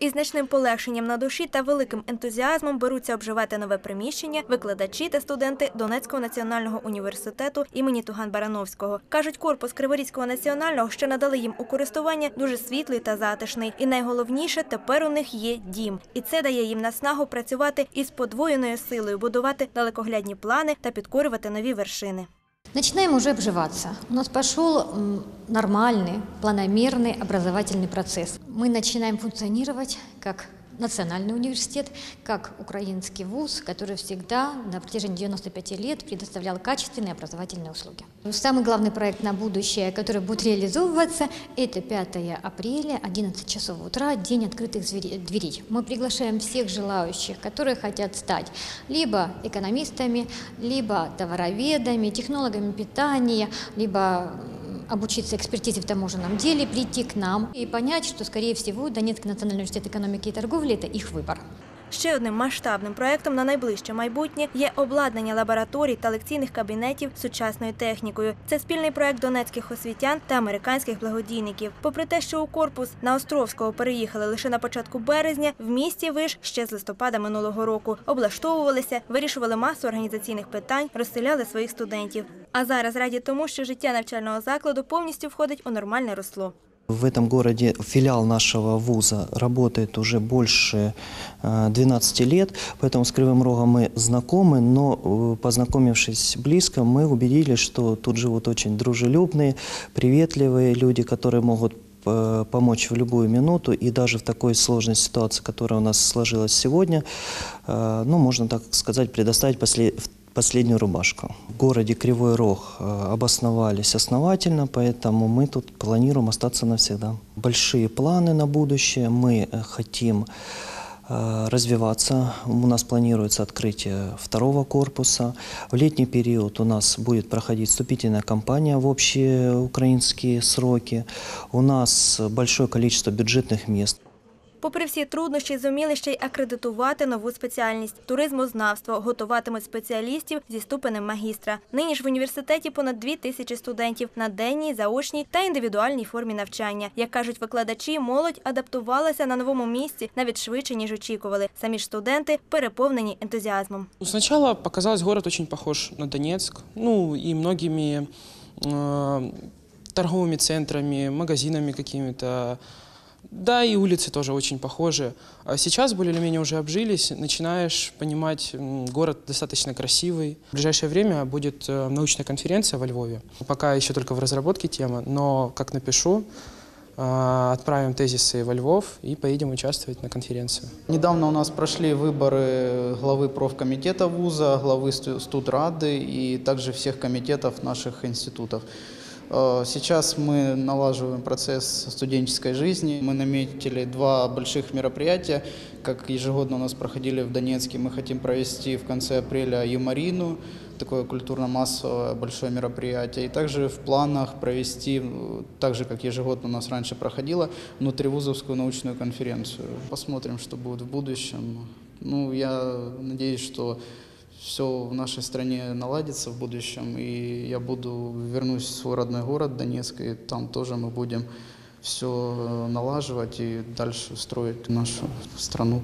Із значним полегшенням на душі та великим ентузіазмом беруться обживати нове приміщення викладачі та студенти Донецького національного університету імені Туган Барановського. Кажуть, корпус Криворізького національного, що надали їм у користування, дуже світлий та затишний. І найголовніше, тепер у них є дім. І це дає їм наснагу працювати із подвоєною силою, будувати далекоглядні плани та підкорювати нові вершини. Начинаем уже обживаться. У нас пошел нормальный, планомерный образовательный процесс. Мы начинаем функционировать как национальный университет, как украинский вуз, который всегда на протяжении 95 лет предоставлял качественные образовательные услуги. Самый главный проект на будущее, который будет реализовываться, это 5 апреля, 11 часов утра, День открытых дверей. Мы приглашаем всех желающих, которые хотят стать либо экономистами, либо товароведами, технологами питания, либо обучиться экспертизе в таможенном деле, прийти к нам и понять, что, скорее всего, Донецкий национальный университет экономики и торговли – это их выбор. Ще одним масштабним проектом на найближче майбутнє є обладнання лабораторій та лекційних кабінетів сучасною технікою. Це спільний проект донецьких освітян та американських благодійників. Попри те, що у корпус на Островського переїхали лише на початку березня, в місті виш ще з листопада минулого року облаштовувалися, вирішували масу організаційних питань, розселяли своїх студентів. А зараз раді тому, що життя навчального закладу повністю входить у нормальне русло. В этом городе филиал нашего вуза работает уже больше э, 12 лет, поэтому с Кривым Рогом мы знакомы, но э, познакомившись близко, мы убедились, что тут живут очень дружелюбные, приветливые люди, которые могут э, помочь в любую минуту, и даже в такой сложной ситуации, которая у нас сложилась сегодня, э, ну, можно так сказать, предоставить после, последнюю рубашку. В городе Кривой Рог э, обосновались основательно, поэтому мы тут планируем остаться навсегда. Большие планы на будущее. Мы э, хотим э, развиваться. У нас планируется открытие второго корпуса. В летний период у нас будет проходить вступительная кампания в общие украинские сроки. У нас большое количество бюджетных мест. Попри всі труднощі, зуміли ще й акредитувати нову спеціальність туризмознавство. Готуватимуть спеціалістів зі ступенем магістра. Нині ж в університеті понад дві тисячі студентів на денній, заочній та індивідуальній формі навчання. Як кажуть викладачі, молодь адаптувалася на новому місці навіть швидше ніж очікували. Самі ж студенти переповнені ентузіазмом. Ну, Сначала показалось город очень похож на Донецк, ну и многими э, торговыми центрами, магазинами какими-то. Да, и улицы тоже очень похожи. А сейчас более или менее уже обжились, начинаешь понимать, город достаточно красивый. В ближайшее время будет э, научная конференция во Львове. Пока еще только в разработке тема, но как напишу, э, отправим тезисы во Львов и поедем участвовать на конференцию. Недавно у нас прошли выборы главы профкомитета вуза, главы сту- студрады и также всех комитетов наших институтов. Э, Сейчас мы налаживаем процесс студенческой жизни. Мы наметили два больших мероприятия, как ежегодно у нас проходили в Донецке. Мы хотим провести в конце апреля юморину, такое культурно-массовое большое мероприятие. И также в планах провести, э, так же как ежегодно у нас раньше проходило, внутривузовскую научную конференцию. Посмотрим, что будет в будущем. Ну, я надеюсь, что все в нашей стране наладится в будущем, и я буду вернусь в свой родной город Донецк, и там тоже мы будем все налаживать и дальше строить нашу страну.